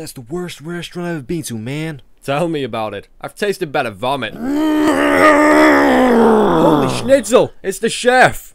That's the worst restaurant I've ever been to, man. Tell me about it. I've tasted better vomit. Holy schnitzel! It's the chef!